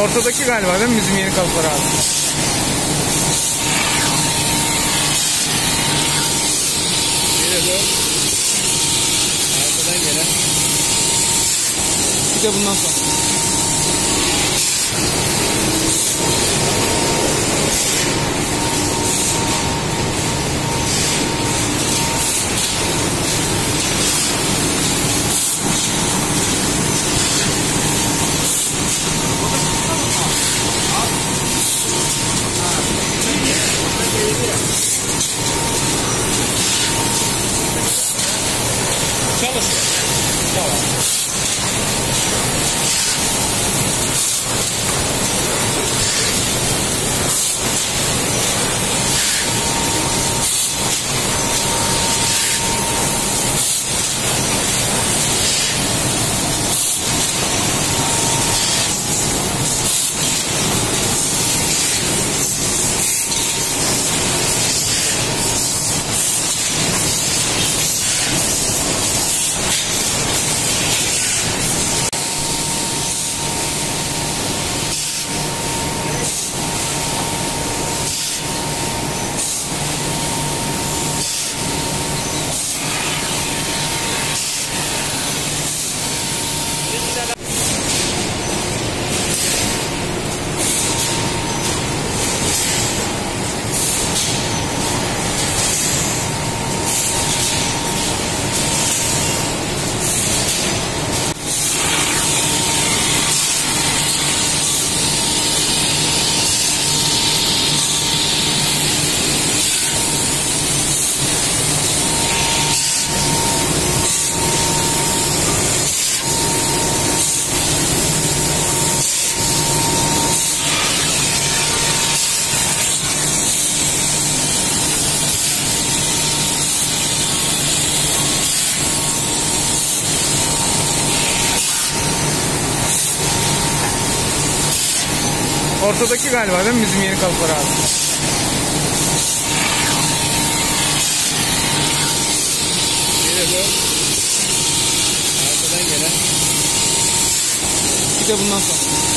Ortadaki galiba değil mi bizim yeni kalıplar abi? Bir de bundan sonra. Ortadaki galiba değil mi bizim yeni kalıplar abi? Dön. Arkadan gelen. Bir de bundan sonra.